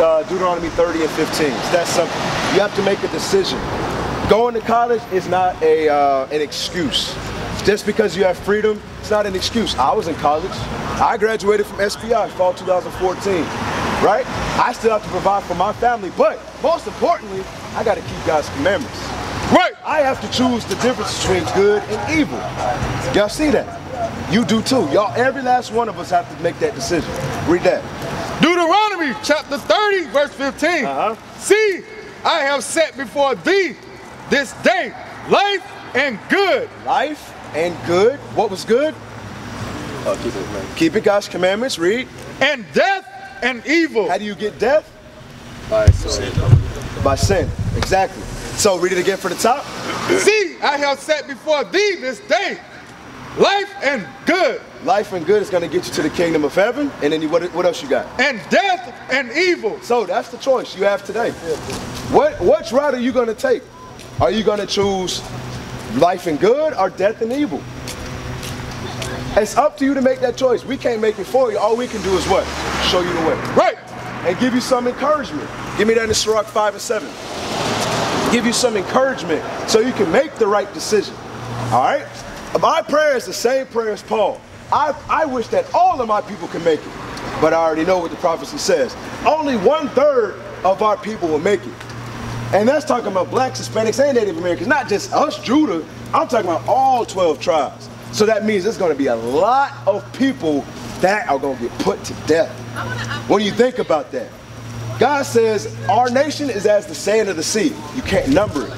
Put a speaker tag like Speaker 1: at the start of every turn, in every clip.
Speaker 1: uh, Deuteronomy 30 and 15. It's that simple. You have to make a decision. Going to college is not a uh, an excuse. Just because you have freedom, it's not an excuse. I was in college. I graduated from SPI fall 2014. Right? I still have to provide for my family, but most importantly, I got to keep God's commandments.
Speaker 2: Right.
Speaker 1: I have to choose the difference between good and evil. Y'all see that? You do too. Y'all, every last one of us have to make that decision. Read that.
Speaker 2: Deuteronomy chapter 30, verse 15.
Speaker 1: Uh-huh.
Speaker 2: See, I have set before thee this day life and good.
Speaker 1: Life and good. What was good?
Speaker 3: Oh, keep it, man.
Speaker 1: Keeping God's commandments. Read.
Speaker 2: and death and evil.
Speaker 1: How do you get death?
Speaker 3: By so,
Speaker 1: By sin. Exactly. So read it again for the top.
Speaker 2: See, I have set before thee this day life and good,
Speaker 1: Life and good is going to get you to the kingdom of heaven. And then you, what, what else you got?
Speaker 2: and death and evil.
Speaker 1: So that's the choice you have today. What which route are you going to take? Are you going to choose life and good or death and evil? It's up to you to make that choice. We can't make it for you. All we can do is what? Show you the way.
Speaker 2: Right.
Speaker 1: And give you some encouragement. Give me that in Sirach 5 and 7. Give you some encouragement so you can make the right decision. All right? My prayer is the same prayer as Paul. I, I wish that all of my people can make it. But I already know what the prophecy says. Only one third of our people will make it. And that's talking about blacks, Hispanics, and Native Americans, not just us, Judah. I'm talking about all 12 tribes. So that means there's going to be a lot of people that are going to get put to death. When you think about that, God says our nation is as the sand of the sea. You can't number it.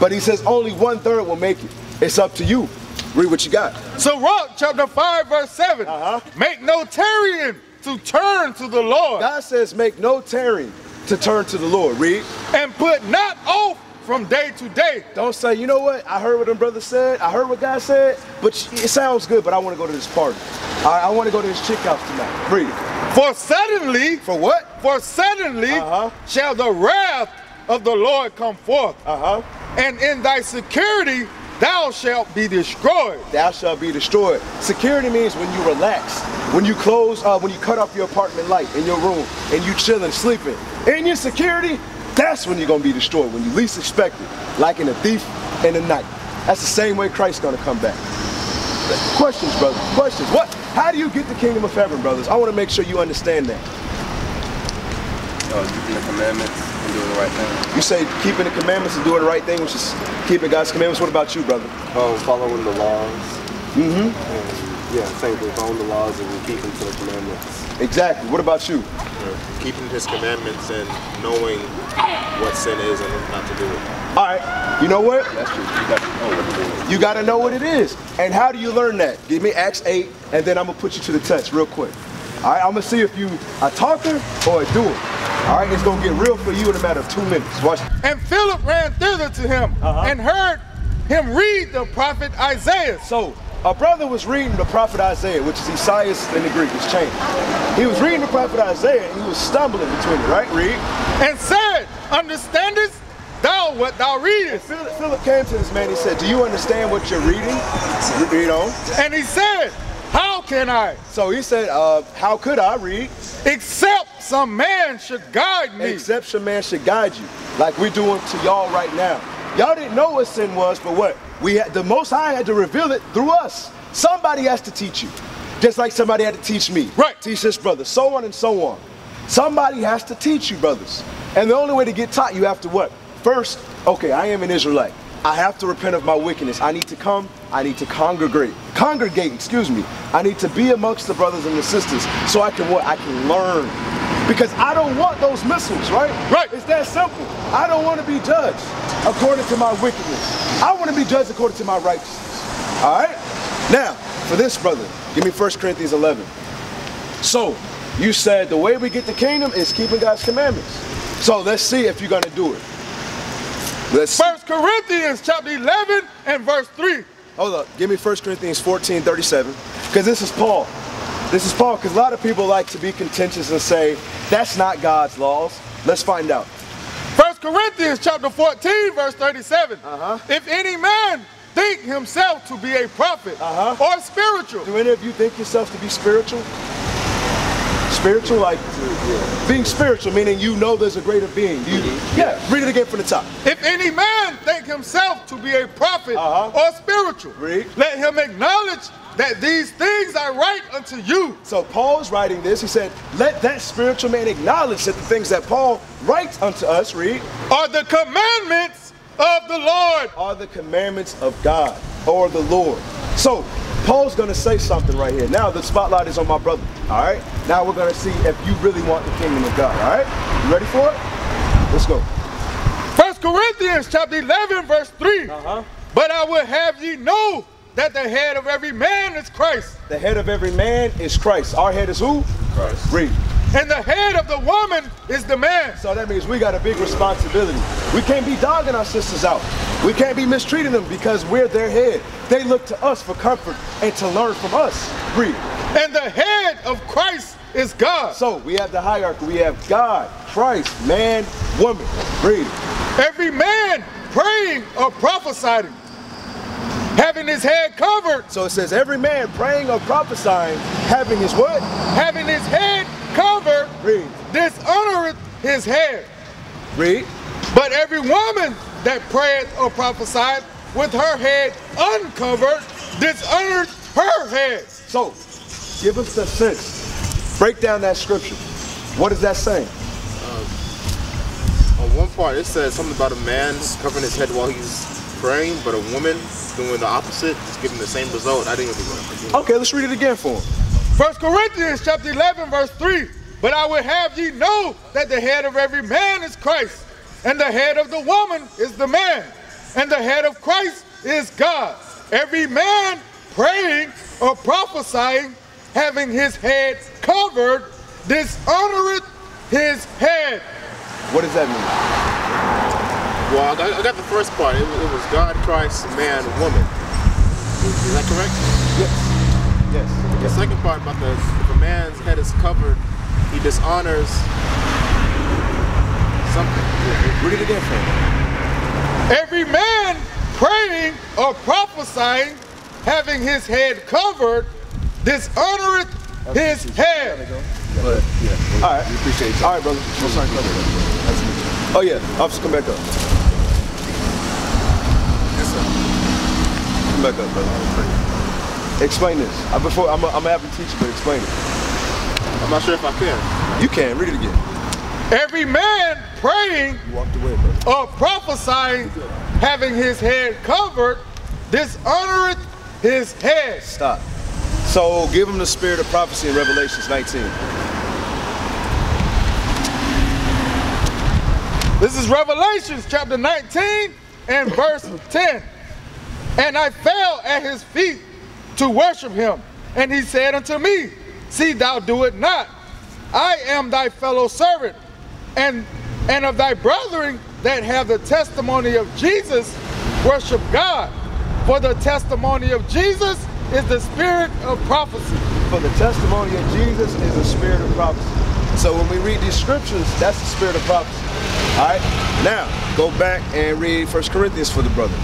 Speaker 1: But he says only one third will make it. It's up to you. Read what you got.
Speaker 2: Sirach chapter 5, verse 7.
Speaker 1: Uh-huh.
Speaker 2: Make no tarrying to turn to the Lord,
Speaker 1: God says make no tarrying to turn to the Lord. Read.
Speaker 2: and put not off from day to day.
Speaker 1: Don't say, you know what? I heard what them brothers said. I heard what God said, but it sounds good, but I want to go to this party. I, I want to go to this chick house tonight. Read.
Speaker 2: For suddenly,
Speaker 1: For what?
Speaker 2: for suddenly
Speaker 1: Uh-huh.
Speaker 2: shall the wrath of the Lord come forth,
Speaker 1: Uh-huh.
Speaker 2: and in thy security thou shalt be destroyed.
Speaker 1: Thou shalt be destroyed. Security means when you relax, when you close, uh, when you cut off your apartment light in your room and you chilling, sleeping. In your security, that's when you're gonna be destroyed, when you least expect it, like in a thief in the night. That's the same way Christ's gonna come back. Questions, brothers. Questions. What? How do you get the kingdom of heaven, brothers? I want to make sure you understand that.
Speaker 3: uh, keeping the commandments and doing the right thing.
Speaker 1: You say keeping the commandments and doing the right thing, which is keeping God's commandments. What about you, brother?
Speaker 3: Oh, following the laws. Mm-hmm. And, yeah, same thing. Following the laws and keeping to the commandments.
Speaker 1: Exactly. What about you?
Speaker 4: keeping his commandments and knowing what sin is and not to do it.
Speaker 1: All right. You know what?
Speaker 3: That's true. You got to know what to do.
Speaker 1: You got to know what it is. And how do you learn that? Give me Acts 8, and then I'm going to put you to the test real quick. All right, I'm going to see if you a talker or a doer. All right, it's going to get real for you in a matter of two minutes. Watch.
Speaker 2: And Philip ran thither to him
Speaker 1: Uh-huh.
Speaker 2: and heard him read the prophet Isaiah.
Speaker 1: So, a brother was reading the prophet Isaiah, which is Esaias in the Greek, it's changed. He was reading the prophet Isaiah, and he was stumbling between it, right? Read.
Speaker 2: and said, Understandest thou what thou readest?
Speaker 1: Philip, Philip came to this man, he said, Do you understand what you're reading? Re- Read on.
Speaker 2: And he said, How can I?
Speaker 1: So he said, uh, How could I read?
Speaker 2: Except some man should guide me.
Speaker 1: Exception man should guide you, like we're doing to y'all right now. Y'all didn't know what sin was, but what? We had the most high had to reveal it through us. Somebody has to teach you. Just like somebody had to teach me.
Speaker 2: Right.
Speaker 1: Teach this brother, so on and so on. Somebody has to teach you, brothers. And the only way to get taught, you have to what? First, okay, I am an Israelite. I have to repent of my wickedness. I need to come, I need to congregate. Congregate, excuse me. I need to be amongst the brothers and the sisters so I can what? I can learn. Because I don't want those missiles, right?
Speaker 2: Right.
Speaker 1: It's that simple. I don't want to be judged according to my wickedness. I want to be judged according to my righteousness. All right? Now, for this brother, give me 1 Corinthians 11. So, you said the way we get the kingdom is keeping God's commandments. So, let's see if you're going to do it. Let's see.
Speaker 2: First Corinthians chapter 11 and verse 3.
Speaker 1: Hold up. Give me 1 Corinthians 14, 37. Because this is Paul. This is Paul, because a lot of people like to be contentious and say, that's not God's laws. Let's find out.
Speaker 2: First Corinthians chapter 14, verse 37.
Speaker 1: Uh-huh.
Speaker 2: If any man think himself to be a prophet
Speaker 1: Uh-huh.
Speaker 2: or spiritual,
Speaker 1: Do any of you think yourself to be spiritual? Spiritual, like being spiritual, meaning you know there's a greater being. You, yeah, read it again from the top.
Speaker 2: If any man think himself to be a prophet
Speaker 1: Uh-huh.
Speaker 2: or spiritual,
Speaker 1: Read.
Speaker 2: let him acknowledge that these things I write unto you.
Speaker 1: So Paul's writing this. He said, let that spiritual man acknowledge that the things that Paul writes unto us, read,
Speaker 2: are the commandments of the Lord.
Speaker 1: are the commandments of God or the Lord. So Paul's going to say something right here. Now the spotlight is on my brother. All right. Now we're going to see if you really want the kingdom of God. All right. You ready for it? Let's go.
Speaker 2: First Corinthians chapter 11 verse 3.
Speaker 1: Uh-huh.
Speaker 2: But I would have ye know that the head of every man is Christ,
Speaker 1: The head of every man is Christ. Our head is who?
Speaker 4: Christ.
Speaker 1: Read.
Speaker 2: and the head of the woman is the man.
Speaker 1: So that means we got a big responsibility. We can't be dogging our sisters out. We can't be mistreating them because we're their head. They look to us for comfort and to learn from us. Read.
Speaker 2: And the head of Christ is God.
Speaker 1: So we have the hierarchy. We have God, Christ, man, woman. Read.
Speaker 2: Every man praying or prophesying, having his head covered,
Speaker 1: So it says every man praying or prophesying, having his what?
Speaker 2: having his head covered,
Speaker 1: Read.
Speaker 2: dishonoreth his head.
Speaker 1: Read.
Speaker 2: But every woman that prayeth or prophesieth with her head uncovered dishonoreth her head.
Speaker 1: So give us a sense. Break down that scripture. What is that saying?
Speaker 4: On one part, it says something about a man covering his head while he's praying, but a woman doing the opposite is giving the same result. I didn't even.
Speaker 1: Okay, let's read it again for him.
Speaker 2: First Corinthians chapter 11 verse 3. But I would have ye know that the head of every man is Christ, and the head of the woman is the man, and the head of Christ is God. Every man praying or prophesying, having his head covered, dishonoreth his head.
Speaker 1: What does that mean?
Speaker 4: Well, I got, I got the first part. It, was- it was God, Christ, man, woman. Is, is that correct?
Speaker 1: Yes. Yes.
Speaker 4: The second part about the if a man's head is covered, he dishonors something.
Speaker 1: Read it again for.
Speaker 2: Every man praying or prophesying, having his head covered, dishonoreth his head.
Speaker 1: But yeah. All right. We appreciate you. All right, brother. No sign cover. Oh yeah. Officer, come back up. Yes, sir. Come back up, brother. Explain this. Uh, before I'm, I'm gonna have him teach but explain it.
Speaker 4: I'm not sure if I can.
Speaker 1: You can read it again.
Speaker 2: Every man praying
Speaker 1: away,
Speaker 2: or prophesying, having his head covered, dishonoreth his head.
Speaker 1: Stop. So give him the spirit of prophecy in Revelations 19.
Speaker 2: This is Revelations chapter 19 and verse 10. And I fell at his feet to worship him. And he said unto me, See thou do it not. I am thy fellow servant, and and of thy brethren that have the testimony of Jesus, worship God. For the testimony of Jesus is the spirit of prophecy.
Speaker 1: For the testimony of Jesus is a spirit of prophecy. So when we read these scriptures, that's the spirit of prophecy. All right. Now go back and read 1 Corinthians for the brother.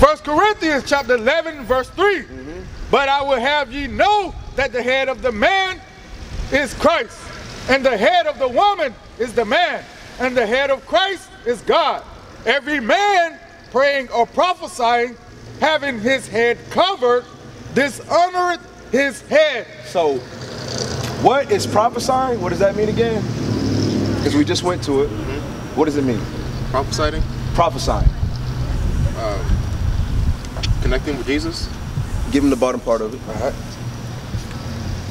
Speaker 2: First Corinthians chapter 11 verse 3. Mm-hmm. But I will have ye know that the head of the man is Christ, and the head of the woman is the man, and the head of Christ is God. Every man praying or prophesying, having his head covered, dishonoreth his head.
Speaker 1: So what is prophesying? What does that mean again? Because we just went to it. Mm-hmm. What does it mean?
Speaker 4: Prophesying,
Speaker 1: Prophesying.
Speaker 4: Um, connecting with Jesus.
Speaker 1: Give him the bottom part of it. All right.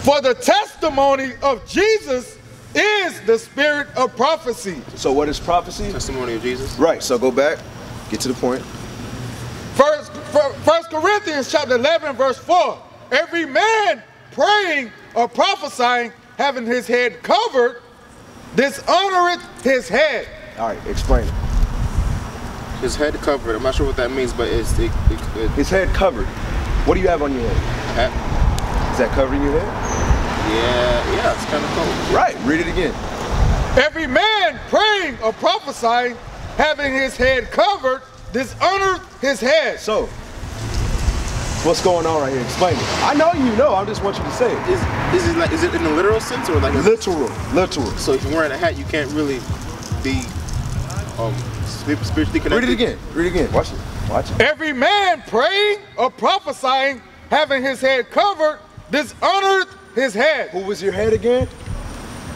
Speaker 2: For the testimony of Jesus is the spirit of prophecy.
Speaker 1: So what is prophecy?
Speaker 4: Testimony of Jesus.
Speaker 1: Right. So go back. Get to the point.
Speaker 2: First, First Corinthians chapter 11, verse 4. Every man praying or prophesying, having his head covered, dishonoreth his head.
Speaker 1: All right. Explain it.
Speaker 4: His head covered. I'm not sure what that means, but it's it, it, it,
Speaker 1: His head covered. What do you have on your head?
Speaker 4: hat.
Speaker 1: Is that covering your head?
Speaker 4: Yeah, yeah, it's kind of cool.
Speaker 1: Right. Read it again.
Speaker 2: Every man praying or prophesying, having his head covered, dishonoreth his head.
Speaker 1: So, What's going on right here? Explain it. I know you know. I just want you to say it.
Speaker 4: Is is it like is it in the literal sense or like a,
Speaker 1: Literal, literal.
Speaker 4: so if you're wearing a hat you can't really be um spi- spiritually
Speaker 1: Read it again. Read it again. Watch it. Watch it.
Speaker 2: Every man praying or prophesying, having his head covered, dishonored his head.
Speaker 1: Who was your head again?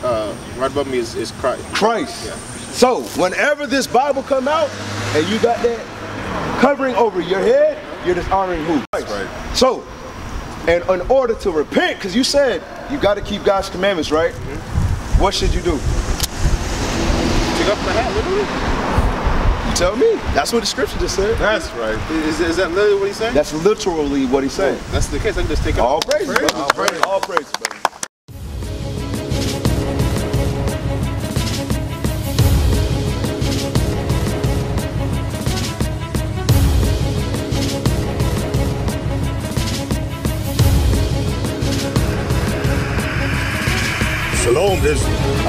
Speaker 4: Uh, right above me is, is Christ.
Speaker 1: Christ.
Speaker 4: Yeah.
Speaker 1: So whenever this Bible come out and you got that covering over your head, you're dishonoring who? Christ.
Speaker 4: right.
Speaker 1: So, and in order to repent, because you said you got to keep God's commandments, right?
Speaker 4: Mm-hmm.
Speaker 1: What should you do?
Speaker 4: Take off the hat, literally.
Speaker 1: You tell me. That's what the scripture just said.
Speaker 4: That's right. Is, is that literally what he's saying?
Speaker 1: That's literally what he's saying.
Speaker 4: That's the case. I can just take it
Speaker 1: All
Speaker 4: off.
Speaker 1: praises,
Speaker 4: Praise,
Speaker 1: brother.
Speaker 4: praise.
Speaker 1: All praises.
Speaker 5: Shalom,